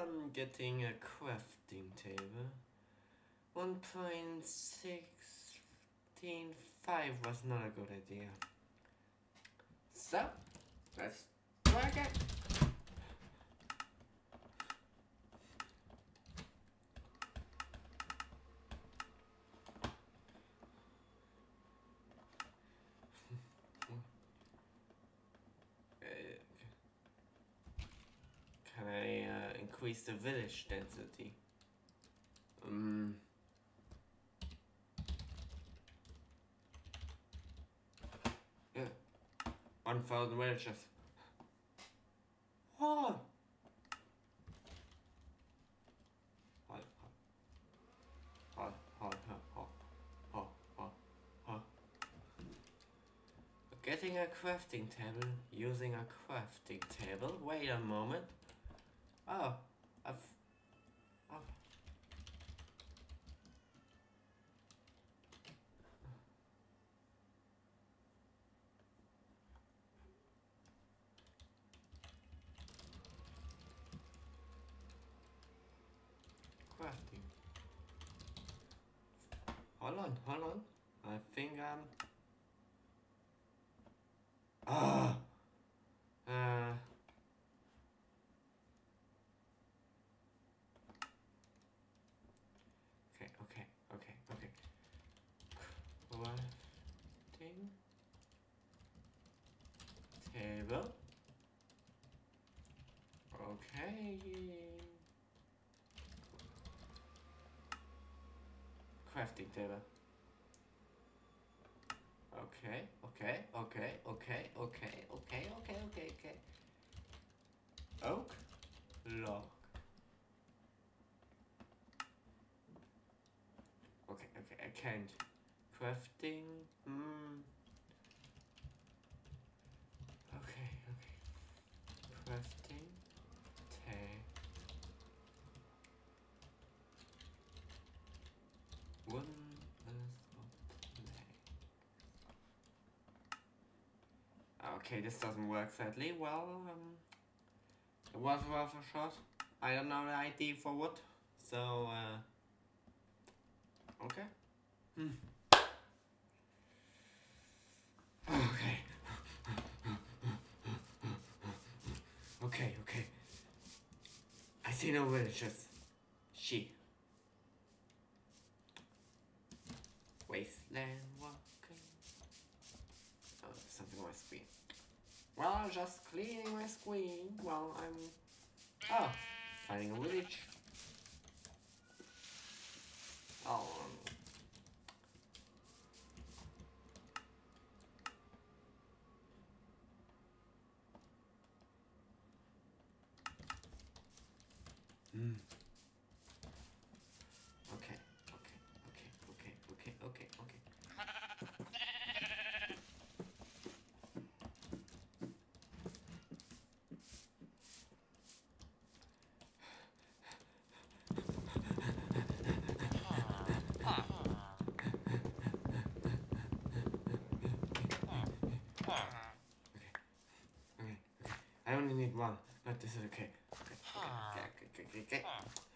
I'm getting a crafting table. 1.165 was not a good idea. So, let's try again. Can I uh, increase the village density? Um, yeah, 1,000 villagers. Oh! Getting a crafting table using a crafting table. Wait a moment. Oh, I've. Oh. Crafting. Hold on, hold on. I think I'm. Ah! Uh. Okay, okay, okay, okay. Crafting table. Okay. Crafting table. Okay, okay, okay, okay, okay, okay, okay, okay, okay. Oak log. Okay, okay, I can't. Crafting. Hmm. Okay, okay. Crafting. Tag. One is Okay, this doesn't work sadly. Well, um, it was worth a shot. I don't know the ID for what, so uh, Okay. Hmm. Okay, okay. I see no villagers. She. Wasteland walking. Oh, something on my screen. Well, I'm just cleaning my screen while I'm. Oh, finding a village. Oh. Um, Mm. okay, okay, okay, okay, okay, okay. Okay, okay. I only need one, but this is okay. Okay, okay, okay, okay, okay, okay. Ah.